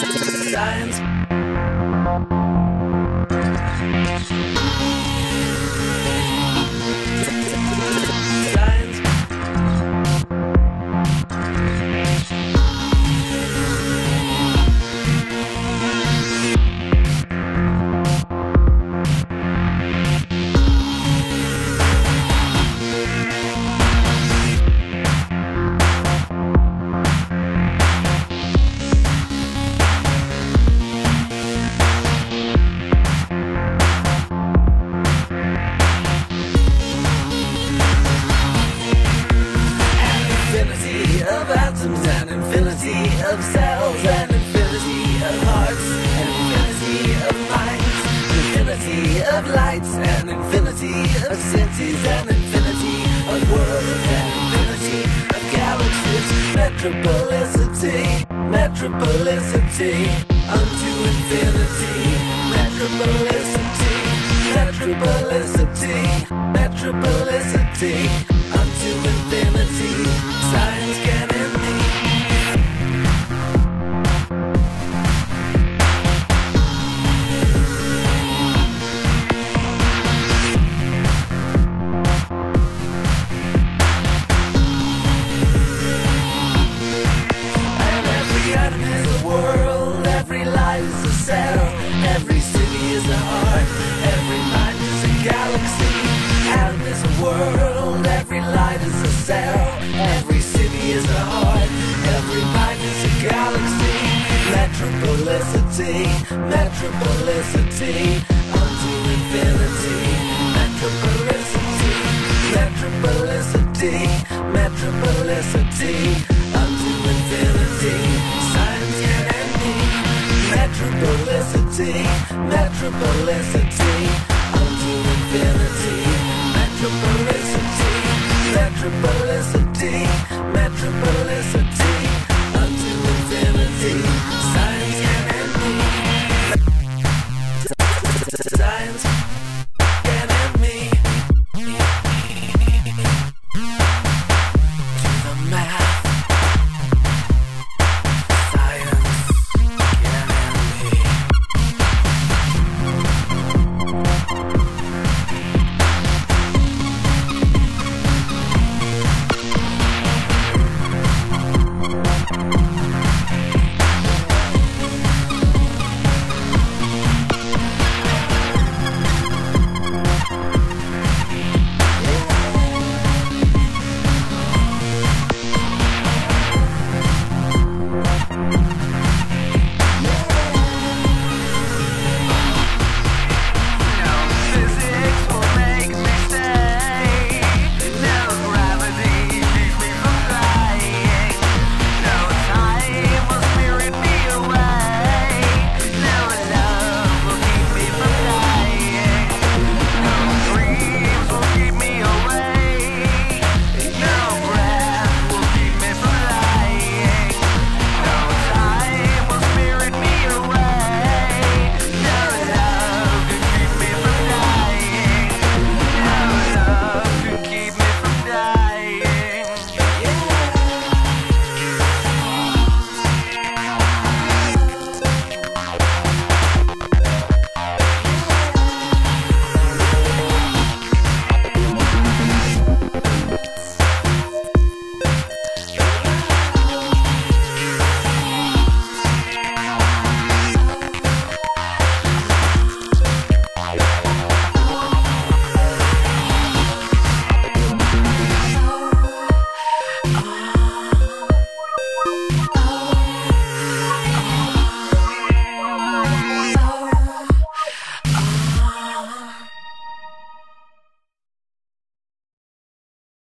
Science. Infinity of cities, and infinity of worlds, an infinity of galaxies, metropolicity, metropolicity, unto infinity, metropolicity, metropolicity, metropolicity, a world, every is a every city is a heart, every mind is a galaxy. Is world, every light is a cell, every city is a heart, every mind is a galaxy. Metropolicity, metropolicity, unto infinity. Metropolicity, metropolicity, metropolicity, Metropolicity, metropolicity, unto infinity. Metropolicity, metropolicity,